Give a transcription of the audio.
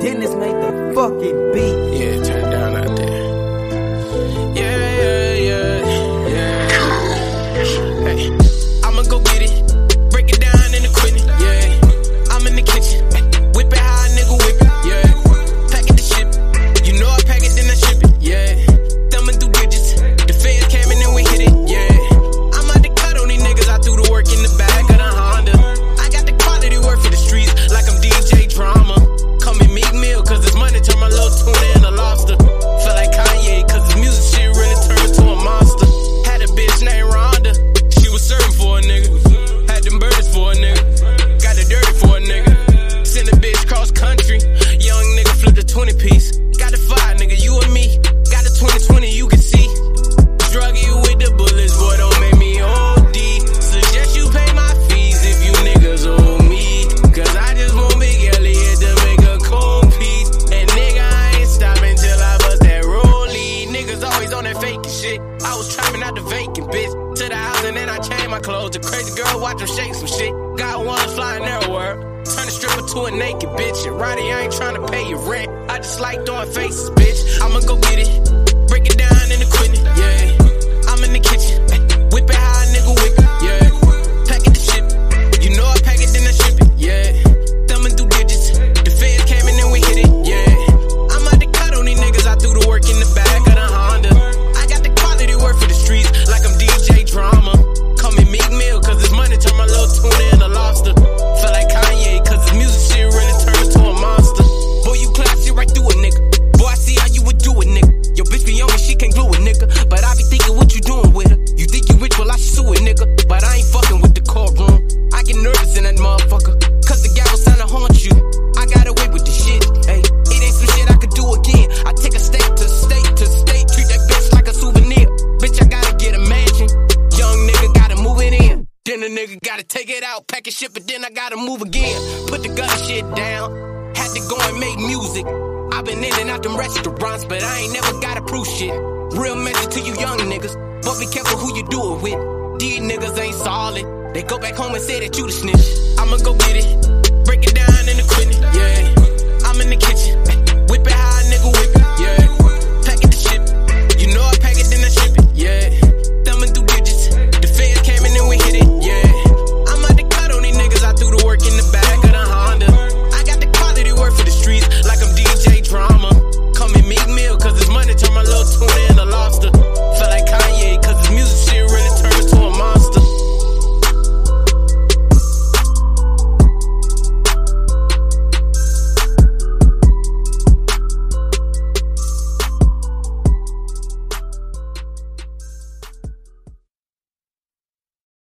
Dennis make the fucking beat. Yeah, I change my clothes. A crazy girl watch them shake some shit. Got one flying everywhere. Turn a stripper to a naked bitch. And Roddy, I ain't trying to pay your rent. I just like throwing faces, bitch. I'ma go get it. Break it down into quitting. motherfucker. Cause the gavel, trying to haunt you. I got away with this shit, hey. It ain't some shit I could do again. I take a state to state to state, treat that bitch like a souvenir. Bitch, I gotta get a mansion. Young nigga gotta move it in. Then the nigga gotta take it out, pack it, shit, but then I gotta move again. Put the gun shit down. Had to go and make music. I've been in and out them restaurants, but I ain't never gotta prove shit. Real message to you young niggas, but be careful who you do it with. These niggas ain't solid. They go back home and say that you the snitch. I'ma go get it.